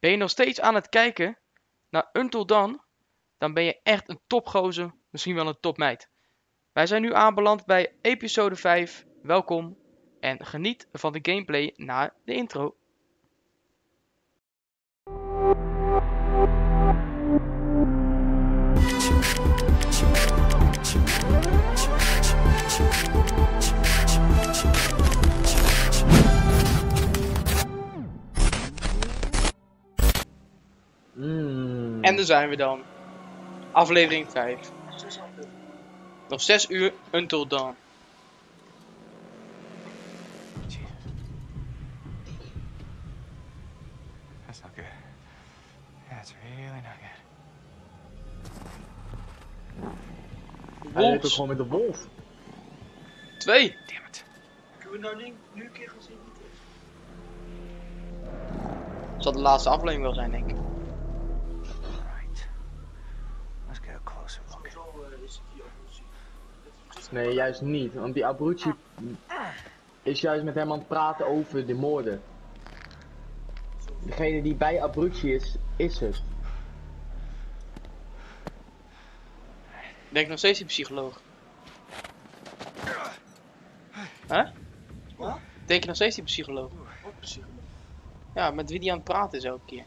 Ben je nog steeds aan het kijken naar Until Dawn? Dan ben je echt een topgozer, misschien wel een topmeid. Wij zijn nu aanbeland bij episode 5. Welkom en geniet van de gameplay na de intro. En daar zijn we dan. Aflevering 5. Nog 6 uur Until Dawn. That's not good. That's really not good. Hij loopt ook gewoon met de wolf. 2. Damn it. Kunnen we nou nu, nu een keer gaan zien het is? Zal de laatste aflevering wel zijn, denk ik. Nee, juist niet. Want die Abruzzi is juist met hem aan het praten over de moorden. Degene die bij Abruzzi is, is het. Ik denk nog steeds die psycholoog. Hè? Wat? Denk je nog steeds die psycholoog? Precies. Ja, met wie die aan het praten is elke keer.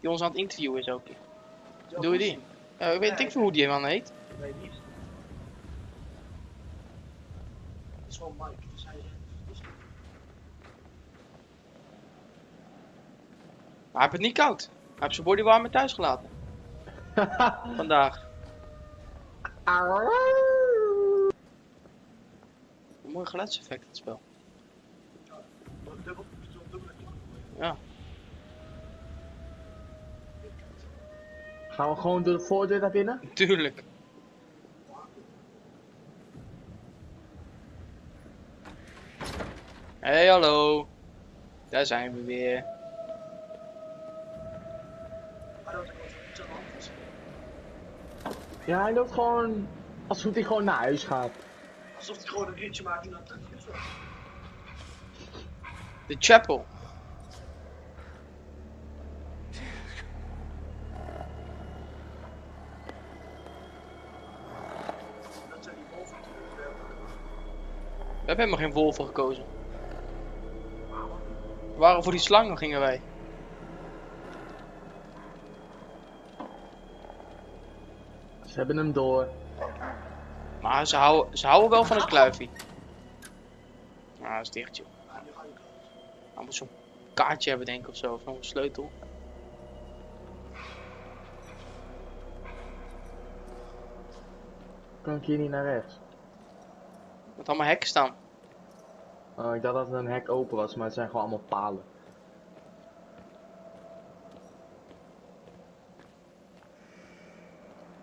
Die ons aan het interviewen is elke keer. Doe je die? Ja, ik weet niet hoe die man heet. Ik weet niet. Is Mike, dus hij. Dus Maar hij heeft het niet koud. Hij heeft zijn body warmer thuis gelaten. Vandaag. Een mooi geluidseffect het spel. dubbel, dubbel, dubbel. Ja. Gaan we gewoon door de voordeur naar binnen? Tuurlijk. Hey, hallo. Daar zijn we weer. Ja, hij loopt gewoon alsof hij gewoon naar huis gaat. Alsof hij gewoon een ritje maakt en dan. De chapel. Dat zijn die wolven natuurlijk. We hebben helemaal geen wolven gekozen. Waren voor die slangen gingen wij. Ze hebben hem door. Maar ze houden, ze houden wel van het kluifje. Ah, dat is dicht joh. Hij moet zo'n kaartje hebben denk ik of zo. Of nog een sleutel. Kan ik hier niet naar rechts? Met allemaal hekken staan. Oh, ik dacht dat er een hek open was, maar het zijn gewoon allemaal palen.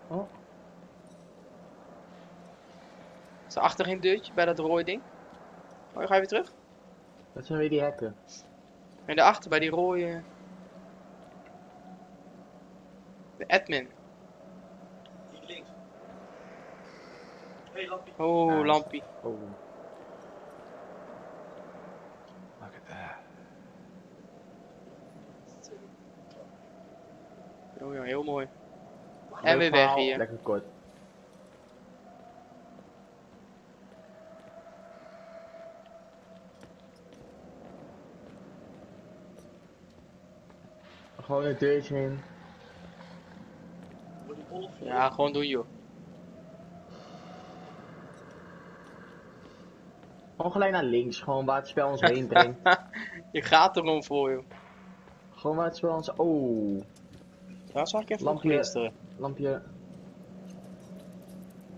Oh, Is er achter geen deurtje bij dat rode ding? Oh, ga je weer terug? dat zijn weer die hekken. En daarachter bij die rode... De admin. Hier links. Hé, hey, lampie. Oh, lampie. Oh. Look at that. Oh ja, heel mooi. Leuk En weer weg hier. Lekker kort. Gewoon een deurtje in. Ja, gewoon doen joh. Gewoon gelijk naar links, gewoon waar het spel ons heen brengt. Je gaat erom voor joh. gewoon waar het spel ons... Oh, Daar zag ik even Lampje. glinsteren. lampje.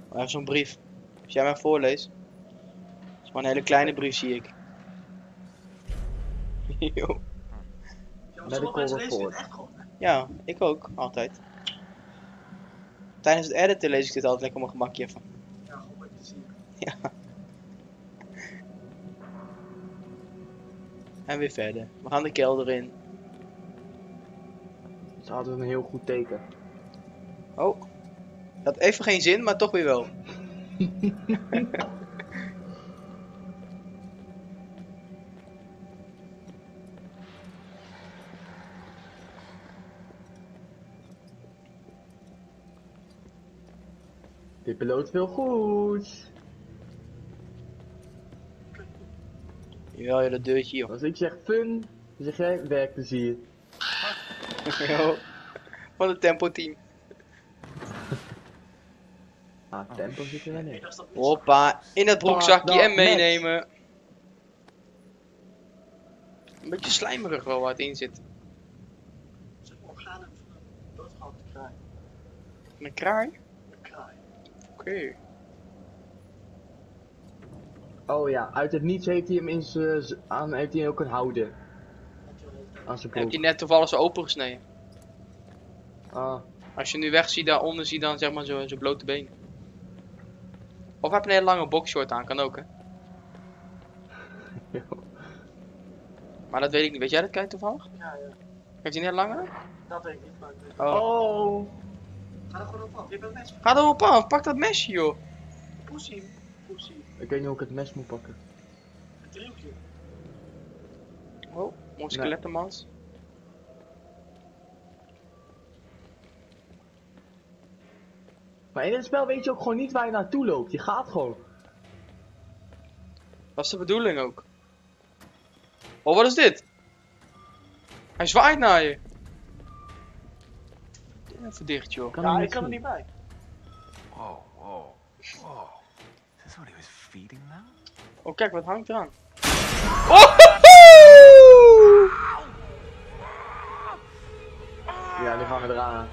Oh, Even zo'n brief. Als jij mij voorleest. Dat is maar een hele kleine brief zie ik. Yo. Ja, Medical report. Ja, ik ook, altijd. Tijdens het editen lees ik dit altijd lekker op mijn gemakje even. Ja, gewoon met te zien. Ja. En weer verder. We gaan de kelder in is altijd een heel goed teken. Oh, dat even geen zin, maar toch weer wel. Dit piloot veel goed. Jawel, je dat deurtje joh. Als ik zeg fun, zeg jij werkplezier. Van het tempo team. Ah, tempo zit er wel Nee, in. Hoppa, in het broekzakje dat en met. meenemen. Een beetje slijmerig wel waar het in zit. Zeg maar organen van een kraai. Een kraai? Een kraai. Oké. Oh ja, uit het niets heeft hij hem in zijn aan, heeft hij ook een houden. Aan zijn Heb je net toevallig zo opengesneden. Ah, Als je nu weg ziet, daaronder zie je dan zeg maar zo, zo blote benen. Of heb je een hele lange boxshort aan, kan ook hè. Maar dat weet ik niet. Weet jij dat, Kijk toevallig? Ja, ja. Heeft hij een hele lange? Dat weet ik niet, maar ik weet Oh. Oh. Ga er gewoon op af. Je bent mensen. Ga erop af, pak dat mesje joh. Poesie. Poesie. Ik weet niet hoe ik het mes moet pakken. Een driehoekje. Oh, mooi skelettenmans. Maar in het spel weet je ook gewoon niet waar je naartoe loopt. Je gaat gewoon. Dat is de bedoeling ook. Oh, wat is dit? Hij zwaait naar je. Even dicht joh. Kan Ja, ik kan er niet bij. Whoa, whoa, whoa. Is this what he was feeding? Oh, kijk, wat hangt eraan? Oh! Ja, nu gaan we eraan.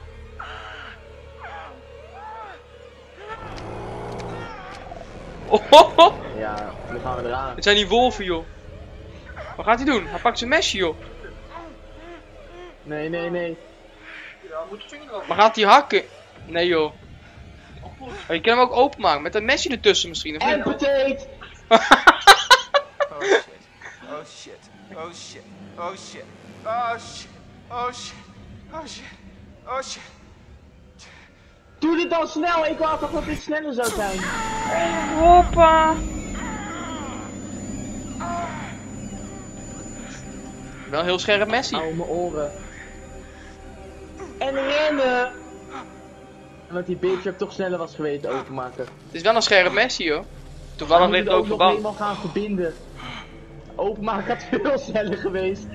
Oh, Ja, nu gaan we eraan. Het zijn die wolven, joh. Wat gaat hij doen? Hij pakt zijn mesje, joh. Nee, nee, nee. Ja, moet je vinger. Maar gaat hij hakken? Nee, joh. Oh, je kan hem ook openmaken met een mesje ertussen misschien, of niet? Amputate! Oh shit. Oh shit. Oh shit. Oh shit. Oh shit. Oh shit. Oh shit. Oh shit. Doe dit dan snel! Ik wou toch dat dit sneller zou zijn. Hoppa! Wel een heel scherp mesje. Hou mijn oren. En rennen! Want die bitch toch sneller was geweest openmaken. Het is wel een scherp. Toevallig Dan moet ligt je er ook nog verband. helemaal gaan verbinden. Openmaken had veel sneller geweest.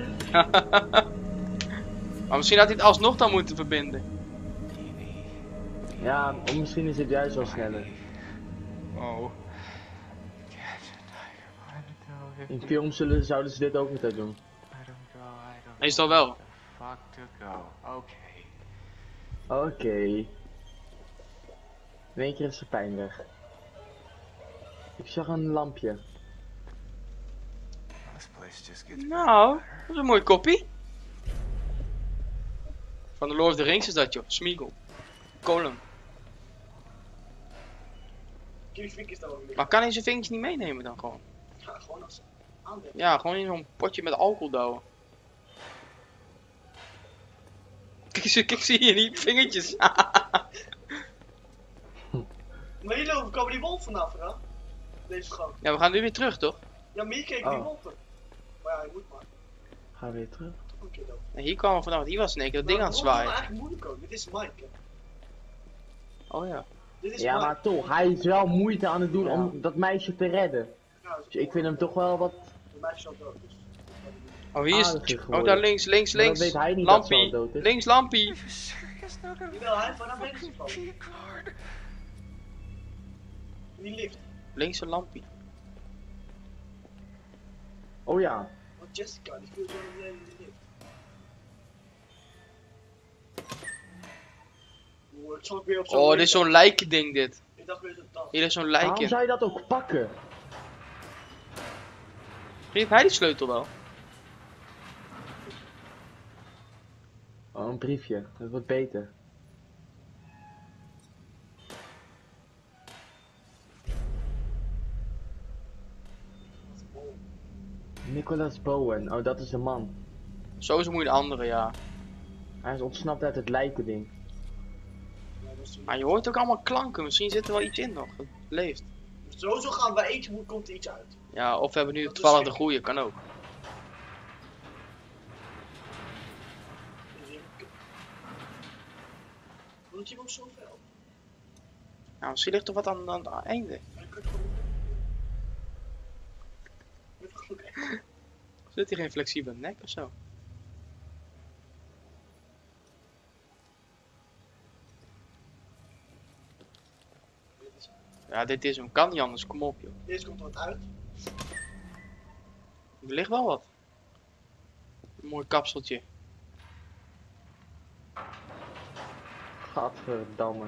maar misschien had hij het alsnog dan moeten verbinden. Ja, of misschien is het juist wel sneller. Oh. In films zullen, zouden ze dit ook moeten doen. Meestal wel. Okay. Oké. In één keer is de pijn weg. Ik zag een lampje. Just gets Nou, dat is een mooi koppie. Van de Lord of the Rings is dat, joh. Smeagol. Vinkjes weer. Maar kan hij zijn vingertjes niet meenemen dan gewoon? Ja, gewoon als aandenken. Ja, gewoon in zo'n potje met alcohol douwen. Kijk, zie- kijk, zie je niet? Vingertjes. Maar hier lopen komen die wolven vanaf, hè? Deze gang. ja, we gaan nu weer terug, toch? Ja, maar hier keken die Oh. wolven. Maar ja, je moet maar. Ga weer terug. Keer dan. Nee, hier kwamen we vanaf. Hier was keer dat ding aan het Maar zwaaien. wolven eigenlijk moeilijk ook. Dit is Mike, hè. Oh ja. Dit is Ja, Mike. maar toch, hij is wel moeite aan het doen Ja. om dat meisje te redden. Ja, Dus ik vind hem toch wel wat. De meisje is al dood, dus. Oh, hier is Aardiger Oh, daar links, links, Maar dat links. weet hij niet dat Lampie. dood is. Links, lampie. Jawel, hij heeft vanaf gevallen. In die lift. Links een lampie. Oh ja. Want Jessica, die viel zo in die lift. Weer op zo'n Oh, dit is zo'n lijkending dit. Ik dacht weer dat dat. Hier is zo'n Waarom lijken. zou je dat ook pakken? Geef hij die sleutel wel? Oh, een briefje. Dat wordt beter. Nicholas Bowen. Oh, dat is een man. Sowieso moet je de andere, ja. Hij is ontsnapt uit het lijkending. Maar je hoort ook allemaal klanken. Misschien zit er wel iets in nog. Het leeft. Sowieso gaan bij eentje moet, komt er iets uit. Ja, of we hebben nu toevallig de goede. Kan ook. Moet je ook zo fel? Nou, misschien ligt er wat aan, aan het einde. Zit hier geen flexibele nek of zo? Ja, dit is hem. Kan niet anders. Kom op, joh. Deze komt er wat uit. Er ligt wel wat. Een mooi kapseltje. Gadverdamme.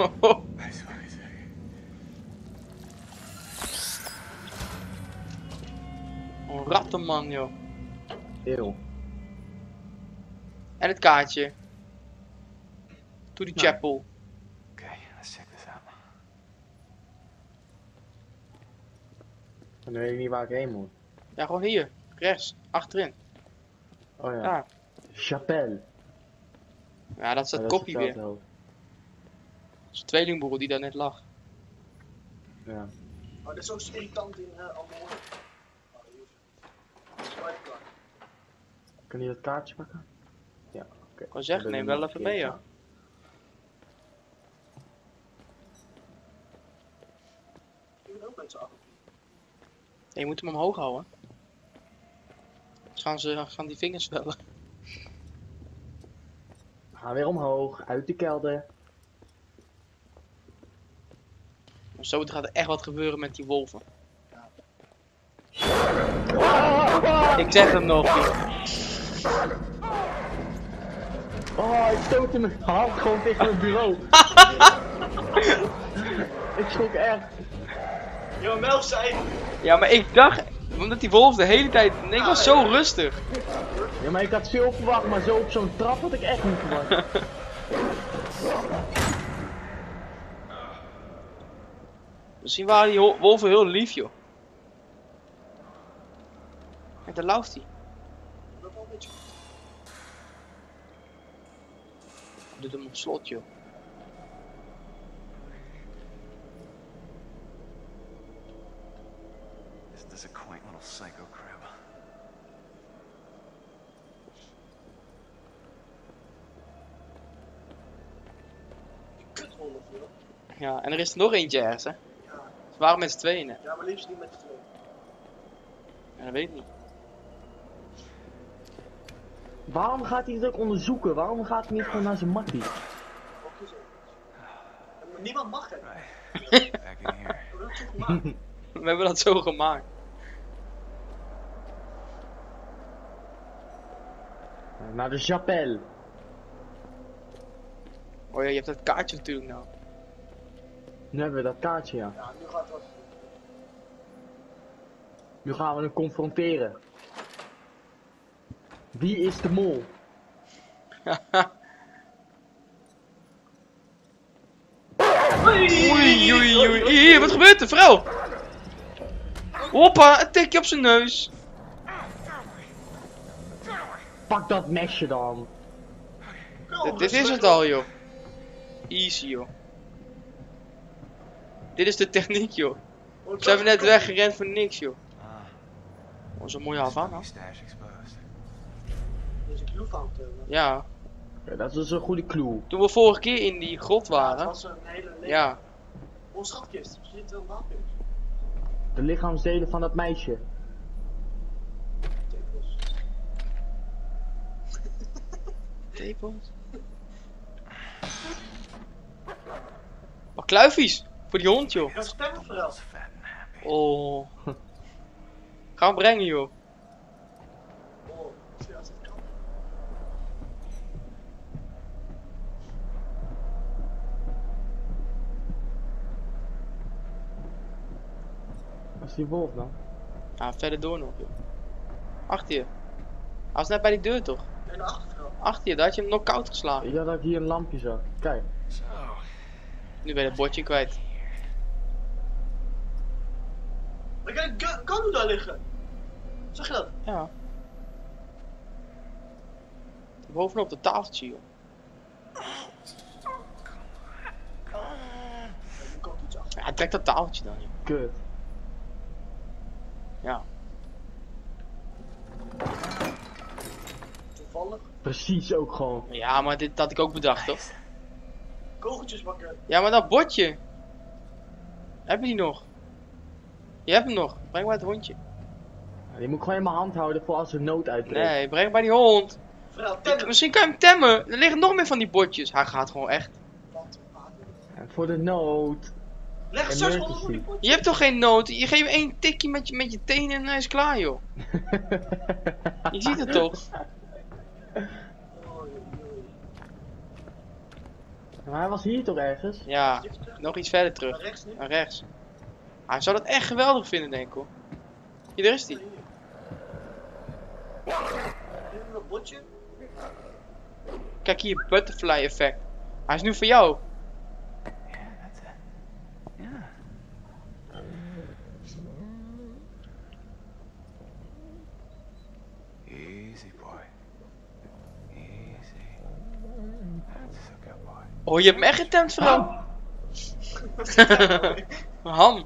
Nice one, Een rattenman, joh. Eeuw. En het kaartje. To the Nou. chapel. Okay, let's check this out. Dan weet ik niet waar ik heen moet. Ja, gewoon hier. Rechts. Achterin. Oh ja. Daar. Chapelle. Ja, dat is dat Ja, kopje weer. Dat is de tweelingbroer die daar net lag. Ja. Oh, dit is ook zo irritant in uh. Kun je dat kaartje pakken? Ja, oké. Ik kan zeggen, Dan neem wel even mee. Ja, je moet hem omhoog houden. Anders gaan, ze, gaan die vingers zwellen. We gaan weer omhoog, uit de kelder. Zo gaat er echt wat gebeuren met die wolven. Ik zeg hem nog. Oh, ik stootte mijn hand gewoon tegen mijn bureau. ik schrok echt. Ja, maar Mel zei. Ja, maar ik dacht, omdat die wolf de hele tijd, nee, ik was zo rustig. Ja, maar ik had veel verwacht, maar zo op zo'n trap had ik echt niet verwacht. Misschien waren die wolven heel lief, joh. Kijk, daar lauft hij. Doet hem op slot, joh. Isn't this a quaint little psycho crib? Ja, en er is nog eentje ergens, hè. Ja. Ze waren met z'n tweeën, hè. ja, maar liefst niet met z'n tweeën. Ja, dat weet ik niet. Waarom gaat hij het ook onderzoeken? Waarom gaat hij niet gewoon naar zijn maar niemand mag het. Right. Back in here. We hebben dat zo gemaakt. Naar de chapelle. Oh ja, je hebt dat kaartje natuurlijk nou. Nu hebben we dat kaartje, ja. Ja, nu gaat het wat. Nu gaan we hem confronteren. Wie is de mol? Oei, oei, oei. Hier, wat gebeurt er, vrouw? Hoppa, een tikje op zijn neus. Pak dat mesje dan. Dit, dit is het al, joh. Easy, joh. Dit is de techniek, joh. Oh, Ze hebben net weggerend voor niks, joh. Ah, Oh, zo'n mooie Havana. Cluefout. Uh, Ja, Ja, dat is een goede clue. toen we vorige keer in die grot ja, het waren. was een hele lege. Ja, Oh, schatkist. Er zit wel wapen in. De lichaamsdelen van dat meisje. Tepels. tepels. Oh, kluifies. Voor die hond, joh. Dat. Oh. Ga hem brengen, joh. Oh, ja, als het kan. Wat is die wolf dan? Ja, verder door nog, joh. Achter je. Hij was net bij die deur, toch? En de achterkant. Achter je, daar had je hem nog koud geslagen. Ik dacht dat ik hier een lampje zag. Kijk. So, Nu ben je het bordje kwijt. Maar kijk, kan, daar liggen? Zag je dat? Ja. Bovenop de tafeltje, joh. Ja. Ja, trek dat tafeltje dan, joh. Kut. Ja. Toevallig. Precies ook gewoon. Ja, maar dit had ik ook bedacht, toch? Kogeltjes bakken. Ja, maar dat bordje. Heb je die nog? Je hebt hem nog. Breng maar het hondje. Ja, Die moet ik gewoon in mijn hand houden voor als er nood uitbreekt. Nee, breng bij die hond. Ik- misschien kan je hem temmen. Er liggen nog meer van die bordjes. Hij gaat gewoon echt. Ja, voor de nood. Leg onder die potje. Je hebt toch geen nood? Je geeft hem één tikje met je, met je tenen en hij is klaar, joh. Je ziet het toch? Maar hij was hier toch ergens? Ja, nog iets verder Naar terug. rechts. Naar rechts. Hij zou dat echt geweldig vinden, denk ik hoor. Hier, daar is hij. Kijk hier, butterfly effect. Hij is nu voor jou. Yeah, that's it. Yeah. Easy, boy. Easy. That's a good boy. Oh, je hebt hem echt getemd, vrouw. Ham.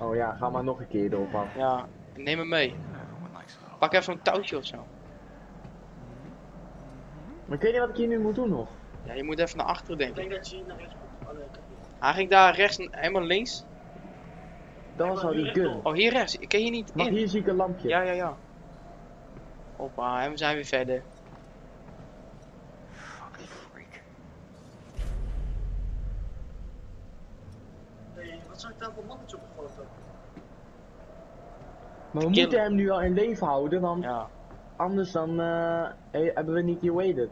Oh ja, ga maar nog een keer erop af. ja, neem hem mee. Pak even een touwtje of zo. Maar ik weet niet wat ik hier nu moet doen nog. Ja, je moet even naar achteren, denk Ik ik. denk dat je hier naar rechts moet. Oh nee, ik heb niet. Hij ging daar rechts, en helemaal links. Dat was al die gun. Oh, hier rechts. Ik kan hier niet Maar in. hier zie ik een lampje. Ja, ja, ja. Hoppa, en we zijn weer verder. Fucking freak. Hey, wat zou ik daar voor mannetje op de foto? Maar we moeten hem nu al in leven houden, want Ja. anders dan eh, hey, hebben we niet die waited.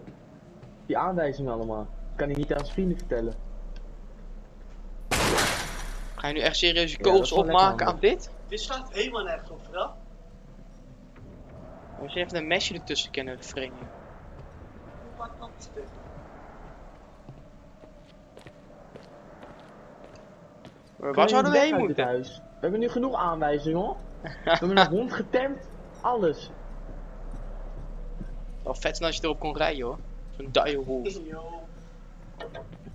Die aanwijzingen allemaal. Kan hij niet aan zijn vrienden vertellen. Ga je nu echt serieus je Ja, dat opmaken aan dit? Dit slaat helemaal nergens op, vrouw. Als je even een mesje ertussen kunnen wringen. Wat? Waar zouden we heen moeten? het huis? We hebben nu genoeg aanwijzingen hoor. We hebben een hond getemd. Alles. Wel vet zijn als je erop kon rijden hoor. Zo'n.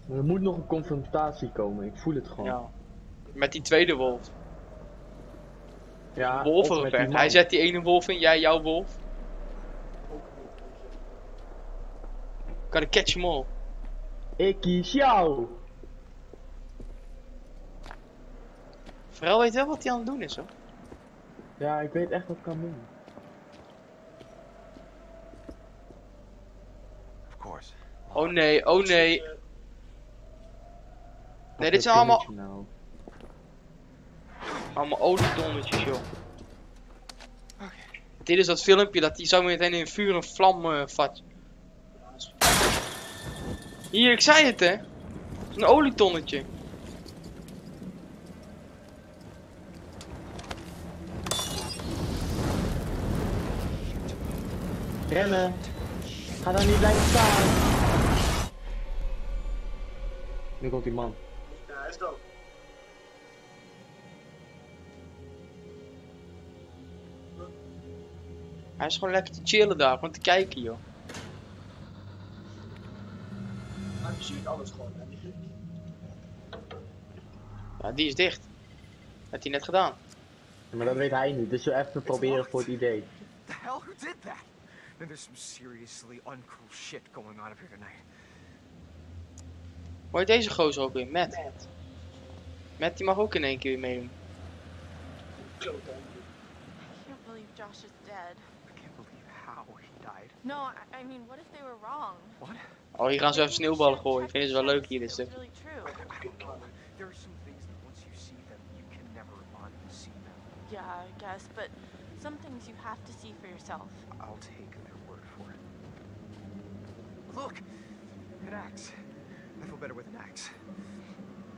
Maar er moet nog een confrontatie komen. Ik voel het gewoon. Ja. Met die tweede wolf. Ja, man. Hij zet die ene wolf in, jij jouw wolf. Gotta catch them all. Ik kies jou. Vooral weet wel wat hij aan het doen is hoor. Ja, ik weet echt wat ik kan doen. Of course. Oh nee, oh nee. Nee, dit zijn allemaal. Allemaal olietonnetjes joh. Oké. Dit is dat filmpje dat hij zo meteen in vuur en vlam eh, vat. Hier, ik zei het hè. Een olietonnetje. Rennen. Ga dan niet blijven staan. Nu komt die man. Ja, hij is dood. Hij is gewoon lekker te chillen daar, gewoon te kijken joh. Maar je ziet alles gewoon. hè. Die- Ja, die is dicht. Had hij net gedaan. Maar dat weet hij niet, dus we even proberen voor het idee. The hell? Who did that? Then there's some seriously uncool shit going on up here tonight. Heet deze gozer ook weer? Matt. Matt. Matt die mag ook in één keer weer meedoen. I can't believe Josh is dead. No, I, I mean, what if they were wrong? What? Oh, hier gaan ze even sneeuwballen gooien. Vinden ze wel leuk hier dit stuk. really true. I don't know. There are some things that once you see them, you can never unsee them. Yeah, I guess, but some things you have to see for yourself. I'll take their word for it. Look! An axe. I feel better with an axe.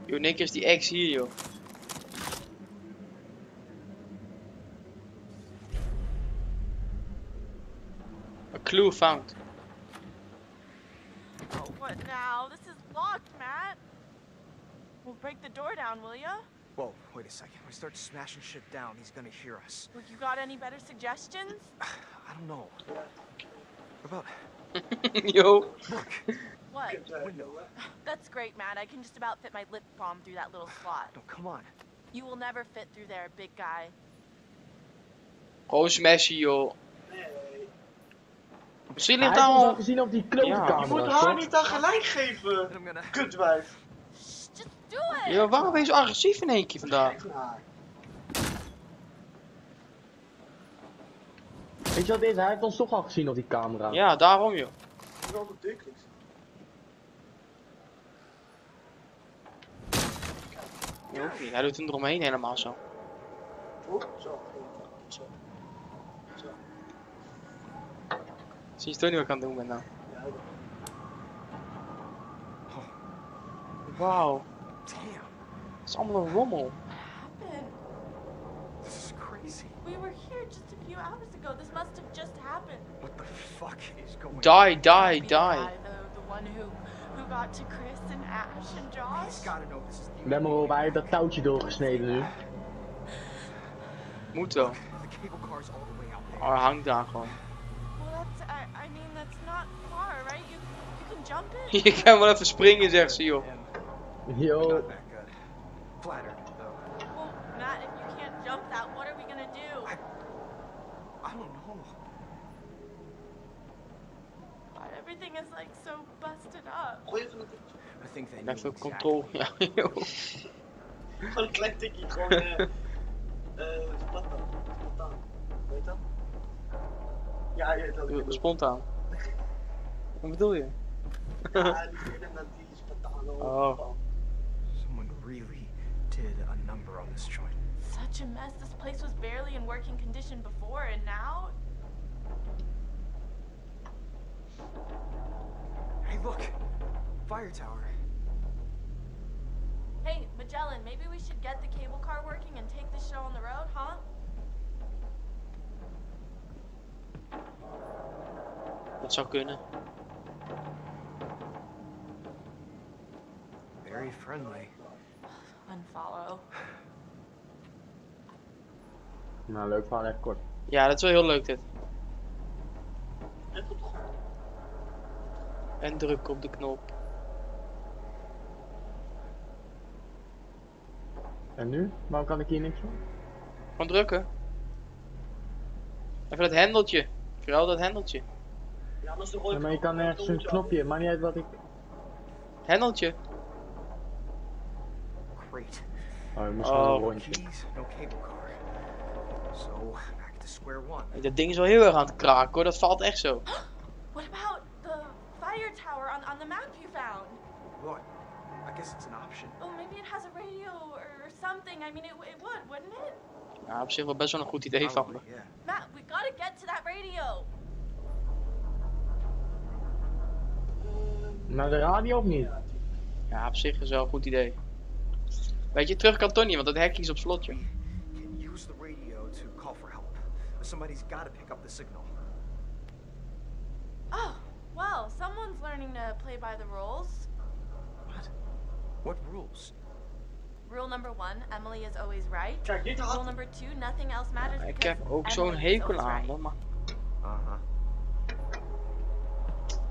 Joh, in één keer is die ex hier joh. Clue found. Oh, what now? This is locked, Matt. We'll break the door down, will ya? Whoa, wait a second. We start smashing shit down, he's gonna hear us. Well, you got any better suggestions? I don't know. What about Yo. look? What? Window. That's great, Matt. I can just about fit my lip balm through that little slot. No, come on. You will never fit through there, big guy. Gewoon smashy, joh. Heeft daar ons al gezien op die klote Ja. Je moet haar niet aan gelijk geven. Kutwijf. Ja, waarom ben je zo agressief in één keer vandaag? Weet je wat is? Hij heeft ons toch al gezien op die camera. Ja, daarom, joh. Het is dik is. Je. Hij doet hem eromheen helemaal zo. Oh, zo. Zo. Zie je toch niet wat ik aan het doen ben nou? Wauw. Damn. Het is allemaal een rommel. happened? This is crazy. We were here just a few hours ago. This must have just happened. What the fuck is going on? Die, die, die. maar op, hij heeft dat touwtje doorgesneden nu. Moet wel. Oh, hangt daar gewoon. Well, that's, I, I mean, that's not far, right? You, you can jump it. Je kan wel even springen, zegt ze, joh. And Yo. not that good. Flattered, though. Well, Matt, if you can't jump that, what are we gonna do? I- I don't know. God, everything is like so busted up. Gooi even een tikje. I think they know Even exactly controle. Ja, joh. Gewoon een klein tikje. Gewoon, eh. eh, wat dan? Wat dan? Weet dat? Ja, je weet dat. ik bedoel. Spontaan. Wat bedoel je? Ja, die film dat die spontaan Oh. Someone really did a number on this joint. Such a mess. This place was barely in working condition before, and now Hey, look! Fire tower. Hey, Magellan, maybe we should get the cable car working and take this show on the road, huh? Dat zou kunnen. Very friendly. Unfollow. Nou, leuk verhaal, echt kort. Ja, dat is wel heel leuk dit. En druk op de knop. En nu? Waarom kan ik hier niks doen? Gewoon drukken. Even dat hendeltje. Vooral dat hendeltje. Ja, anders gooi Ja, maar je kan dan ergens een je knopje, maakt niet uit wat ik... Hendeltje. Great. Oh, moest Oh. een No rondje. keys, no cable car. So, back to square one. Dat ding is wel heel erg aan het kraken hoor. Dat valt echt zo. What about the fire tower on, on the map you found? What? I guess it's an option. Oh, maybe it has a radio or, something. I mean, it, it would, wouldn't it? Ja, op zich wel best wel een goed idee van me. Yeah. Matt, we gotta get to that radio. Naar de radio of niet? Ja, op zich is wel een goed idee. Weet je, terug kan niet, want dat hekje is op slotje. Can use the radio to call for help. Somebody's gotta pick up the signal. Oh, well, someone's learning to play by the rules. What? What rules? Rule number one, Emily is always right. Kijk, dit Rule number two, nothing else matters Ik because heb ook zo'n hekel aan right. hoor, maar... Uh-huh.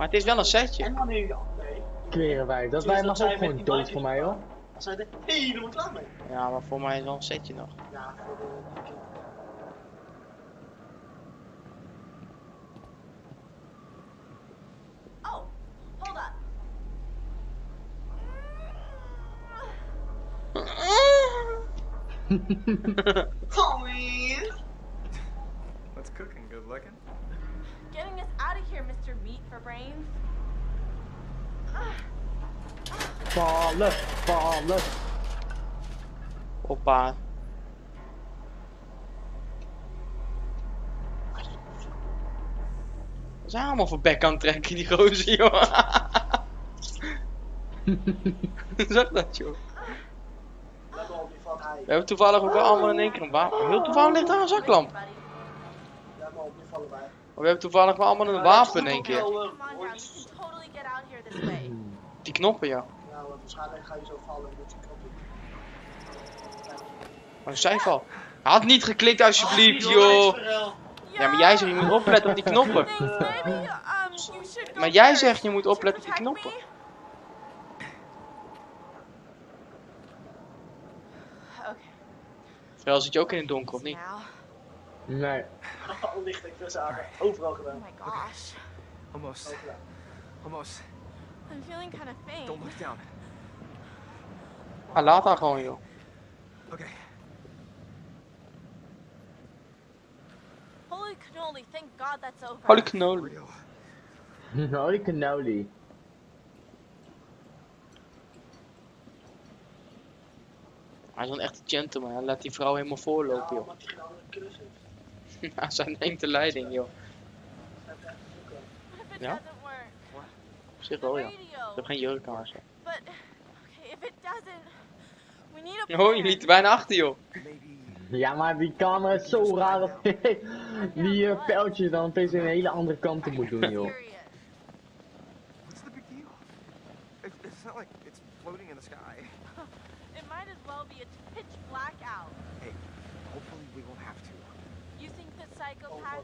Maar het is wel een setje. En dan denk je, nee. Klerenwijf, dat Toen wij zij ook gewoon dood voor mij hoor. Dan hey, daar moet klaar mee. Ja, maar voor mij is wel een setje nog. Ja, voor de... Oh, hold up. Oh, For Brains. Vallen, vallen. Hoppa. Wat zijn allemaal voor bek aan het trekken, die gozer, joh. Zag dat, joh. We hebben toevallig ook wel allemaal in één keer een wapen. Heel toevallig ligt daar een zaklamp. Buddy. Let maar op, die vallen wij. We hebben toevallig wel allemaal een wapen in één keer. Way. Die knoppen, ja. Ja, want waarschijnlijk ga je zo vallen met die knoppen. Maar zij al. Had niet geklikt alsjeblieft, joh. Ja, maar jij zegt je moet opletten op die knoppen. Um, Maar jij zegt je moet opletten op die knoppen. Wel zit je ook in het donker, of niet? Nee. Al licht ik dus aan. Overal Oh gedaan. my gosh. Almost. Almost. I'm feeling kind of faint. Don't look down. Ah, laat haar gewoon, joh. Okay. Holy cannoli, thank God that's over. Holy cannoli. Holy cannoli. Hij is dan echt een gentleman. Hij laat die vrouw helemaal voorlopen, Ja, joh. Ja, zij neemt de leiding, joh. Work? Op zich wel, ja. Ik heb geen jurk aan, zo. But, okay, if it doesn't, we need a Oh, je liet bijna achter, joh. Ja, maar die camera is zo raar dat die eh, pijltjes dan opeens een hele andere kant op moet doen, joh.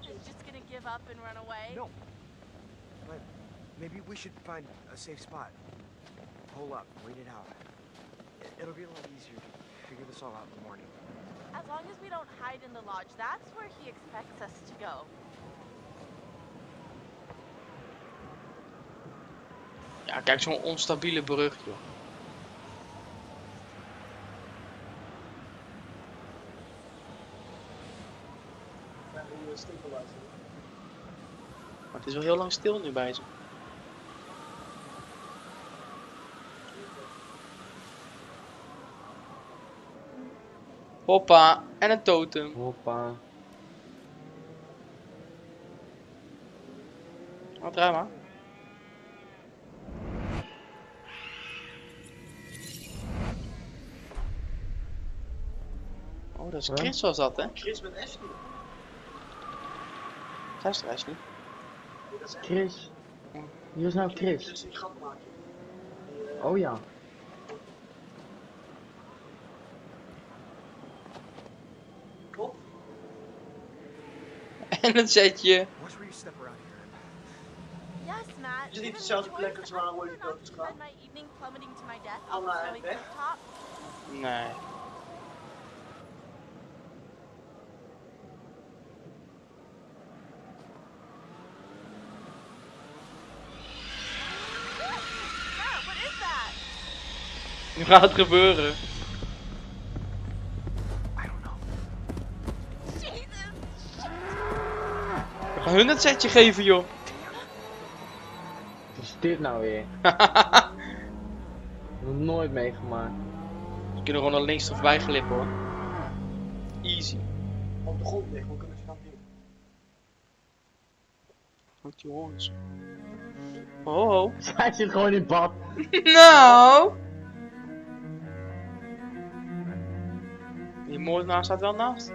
Psychopath just gonna give up and run away? No. But maybe we should find a safe spot. Hole up, wait it out. It, it'll be a lot easier to figure this all out in the morning. As long as we don't hide in the lodge, that's where he expects us to go. Ja, kijk, zo'n onstabiele brug, joh. Het is wel heel lang stil nu bij ze. Hoppa, en een totem. Hoppa. Wat draai maar. Oh, dat is? Chris was dat, hè? Chris met Ashley. Zij is er Ashley. Nee, is. Chris. Wie was nou Chris? Oh ja. Klopt. En een setje. Watch where you step around here. Yes, Matt. Is it given the the South choice, Black as I well, prefer where you not go to to spend school? my evening plummeting to my death I'll on the lie snowy back. clifftop. Nee. Matt, what is that? Nu gaat het gebeuren. I don't know. Jesus! We gaan hun het setje geven, joh. Wat is dit nou weer? Nog nooit meegemaakt. Ze kunnen gewoon naar links of voorbij glippen, hoor. Easy. Op de grond liggen, hoe kunnen ze dat doen? Wat jongens. Oh, oh. Zij zit gewoon in bad. Nou. Moordenaar staat wel naast.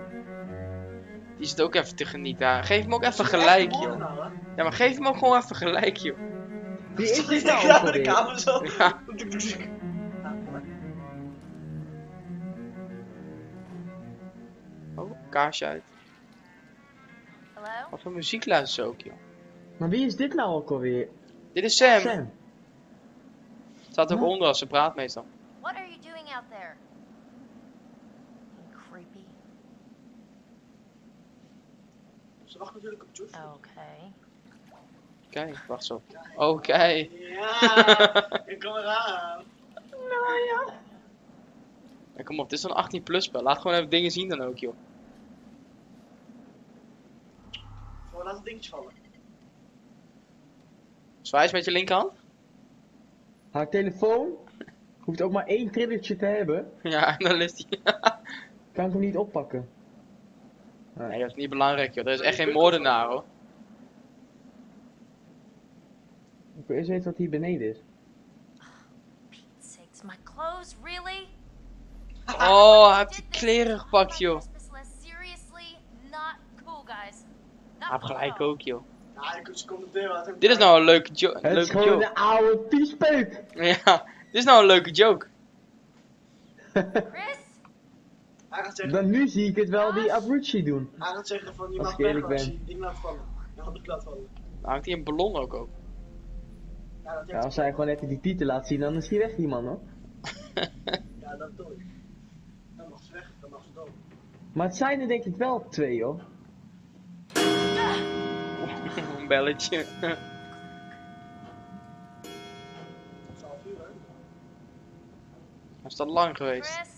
Die zit ook even te genieten. Geef hem ook even gelijk, joh. Hè? Ja, maar geef hem ook gewoon even gelijk, joh. Wie is Die dit nou staat ook in de kamer zo. Ja. Oh, kaarsje uit. Hello? Wat voor muziek luistert ze ook, joh. Maar wie is dit nou ook alweer? Dit is Sam. Sam. Staat ook Huh? onder als ze praat meestal. What are you doing out there? Creepy. Ze wacht natuurlijk op Josh. Okay. Kijk, wacht zo. Oké. Ja, ik kom eraan. Ja, kom op, dit is een 18 plus spel. Laat gewoon even dingen zien dan ook, joh. Gewoon laat het dingetje vallen. Zwijs met je linkerhand. Haar telefoon hoeft ook maar één trilletje te hebben. Ja, dan ligt hij. Kan ik hem niet oppakken. Nee, dat is niet belangrijk, joh. Er is echt geen moordenaar, hoor. Ik wil eerst weten wat hier beneden is. Pete's sakes, my clothes, really? Oh, hij heeft kleren gepakt, joh. Hij heeft gelijk ook, joh. Dit is nou een leuke, jo Het is gewoon joke. een oude piespeuk. Ja, dit is nou een leuke joke. Chris? Hij gaat zeggen, Dan nu zie ik het wel die Abruzzi doen. hij gaat zeggen van, je mag ik ding laat vallen. Je het laat vallen. Dan hangt hij een ballon ook op. Ja, dat Ja, heeft als hij gewoon even die titel laat zien, dan is hij weg die man hoor. Ja, dat doe ik. Dan mag ze weg, dan mag ze dood. Maar het zijn er denk ik wel twee hoor. Een belletje. 12 uur, hè? Is dat lang geweest? Chris?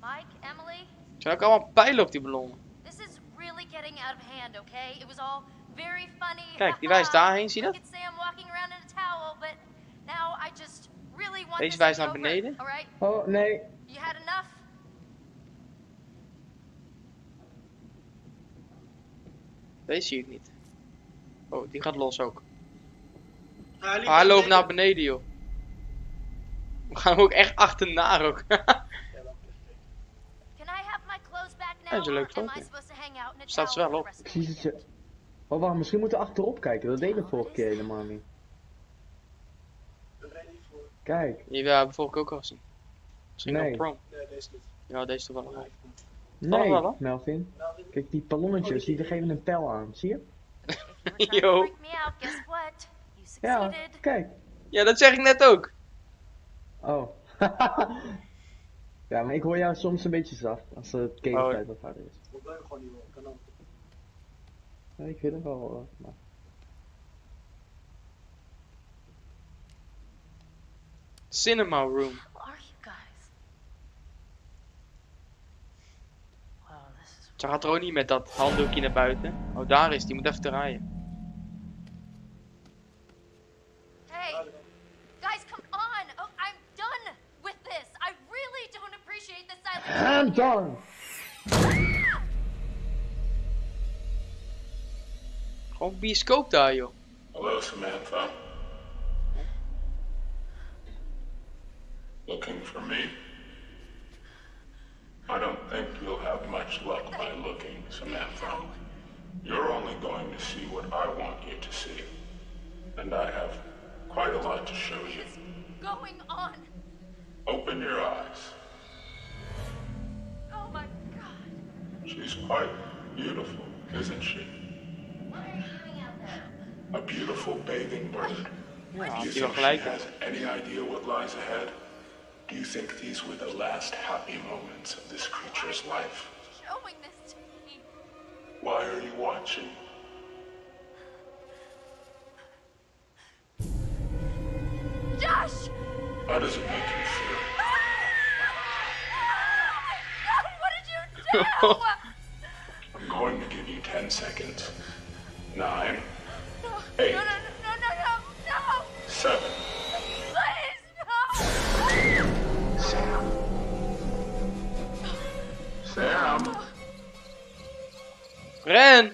Mike? Emily? Zijn ook allemaal pijlen op die ballonnen? This is really getting out of hand, okay? It was all very funny. Kijk, die wijst daarheen, zie je dat? at Sam walking around in a towel, but now I just really want Deze wijst naar be beneden. Over, all right? Oh, nee. You had enough? Deze zie ik niet. Oh, die gaat los ook. Ah, hij loopt naar beneden, joh. We gaan hem ook echt achterna ook. Ja, laat me even kijken. Can I have my clothes back now? Dat is een leuk foto. Staat ze wel op. het. Oh, wacht, misschien moeten we achterop kijken. Dat deden we vorige keer helemaal niet. Kijk. Die hebben we vorige keer ook al gezien. Misschien Nee. prom. Nee, deze niet. Ja, deze toch wel. Nee, wel. Melvin. Kijk, die ballonnetjes, die geven een pijl aan. Zie je? Yo. freak me out, guess what? You Ja, kijk. Ja, dat zeg ik net ook. Oh. ja, maar ik hoor jou soms een beetje zacht als het gametijd wat harder is. Ik wil hem gewoon niet horen. Kan ook. Ja, ik vind het wel hoor. Maar... Cinema room. Who are you guys? Wow, this is Ze gaat er ook niet met dat handdoekje naar buiten. Oh, daar is die. Moet even draaien. I'm done! Gewoon bioscoop daar, joh. Hello, Samantha. Looking for me? I don't think you'll have much luck by looking, Samantha. You're only going to see what I want you to see. And I have quite a lot to show you. What's Going on. Open your eyes. She's quite beautiful, isn't she? What are you doing out there? A beautiful bathing bird. Ja, Do had you hij wel think she has any idea what lies ahead? Do you think these were the last happy moments of this creature's life? Showing this to me. Why are you watching? Josh! How does it make you do? I'm going to give you 10 seconds. Nine, no, Eight. no, no, no, no, no, no! seven, Please, no! Sam. Ren!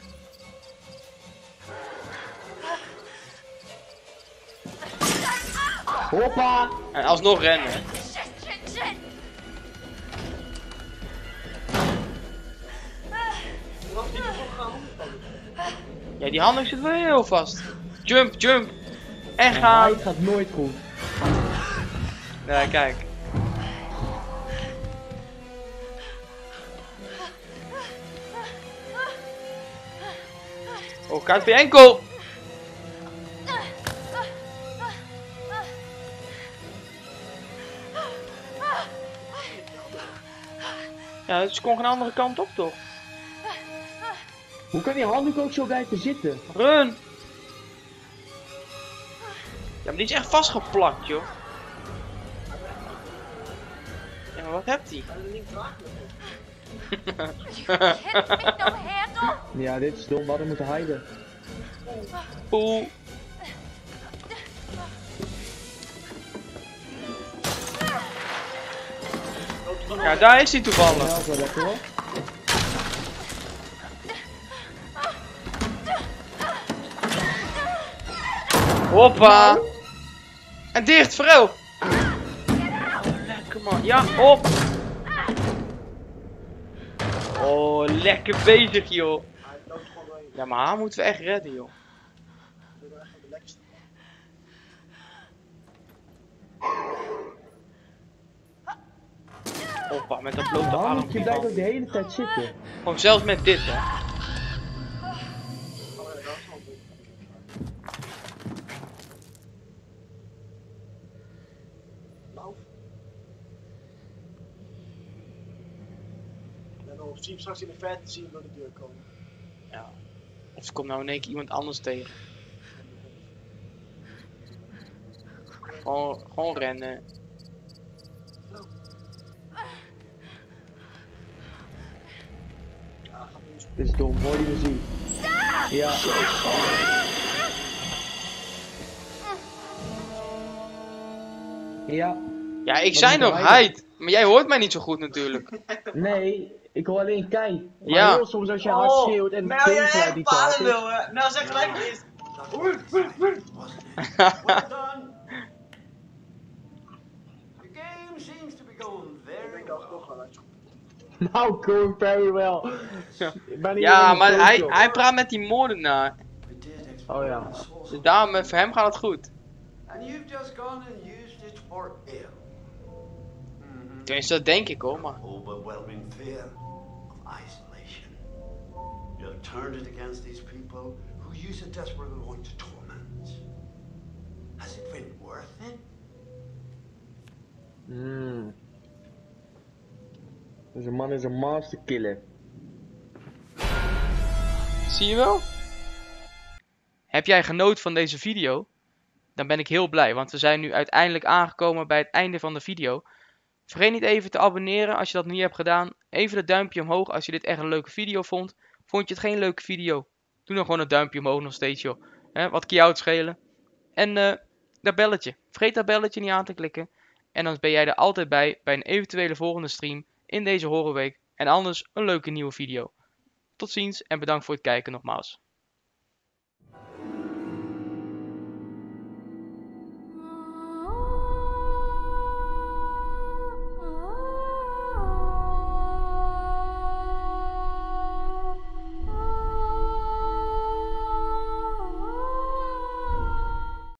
Hoppa! En alsnog rennen. Ja, die handdoek zit wel heel vast. Jump, jump. En Hij gaan. gaat nooit goed. Nee, kijk. Oh, kijk op je enkel. Ja, ze kon geen andere kant op toch? Hoe kan die handdoek ook zo blijven zitten? Run! Ja, maar die is echt vastgeplakt, joh. Ja, maar wat hebt hij? Ja, dit is dom. We hadden moeten hiden. Poel. Ja, daar is hij toevallig. Hoppa! En dicht, vrouw! Oh, lekker man. Ja, op! Oh, lekker bezig, joh. Hij loopt gewoon doorheen. Ja, maar haar moeten we echt redden, joh. Hoppa, met dat blote arm. handdoekje blijft ook de hele tijd zitten. Gewoon zelfs met dit, hè. Oh ja, dat is wel goed. Nou. En dan zie je hem straks in de verte zien door de deur komen. Of Of komt nou in één keer iemand anders tegen. Gewoon, gewoon rennen. Dit is dom, hoor die muziek. Ja. Ja, Ja, ik zei nog heid. Maar jij hoort mij niet zo goed natuurlijk. nee, ik hoor alleen kei. Maar Ja. heel soms als je hard schreeuwt en Mel, niet te hard is. palenlul, hè? Mel, zeg gelijk eens. Well done. The game seems to be going very well. wel. Nou, going very well. Niet Ja, maar hij, hij praat met die moordenaar. Oh, ja. Dus daarom, voor hem gaat het goed. And you've just gone and used it for ill. Tenminste, dat denk ik hoor, maar... Overwhelming fear of isolation. You have turned it against these people who use it desperately going to torment. Has it been worth it? Hmm. Deze man is een master killer. Zie je wel? Heb jij genoten van deze video? Dan ben ik heel blij, want we zijn nu uiteindelijk aangekomen bij het einde van de video. Vergeet niet even te abonneren als je dat niet hebt gedaan. Even het duimpje omhoog als je dit echt een leuke video vond. Vond je het geen leuke video? Doe dan gewoon een duimpje omhoog nog steeds joh. Wat kan jou het schelen? En eh, dat belletje. Vergeet dat belletje niet aan te klikken. En dan ben jij er altijd bij bij een eventuele volgende stream in deze horrorweek. En anders een leuke nieuwe video. Tot ziens en bedankt voor het kijken nogmaals.